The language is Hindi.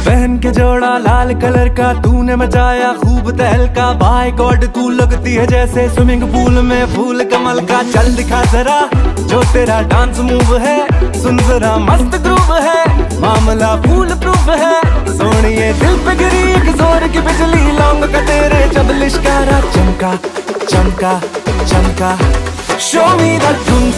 पहन के जोड़ा लाल कलर का, तूने मचाया खूब तहलका बाय गॉड, तू लगती है जैसे स्विमिंग पूल में फूल कमल का। चल दिखा जरा, जो तेरा डांस मूव है, सुन जरा मस्त ग्रूव है। मामला फूल प्रूफ है, सोनिए दिल पे गिरी एक ज़ोर की बिजली लौंग का तेरे जब लिशकारा। चमका चमका चमका शो मी द ठुमका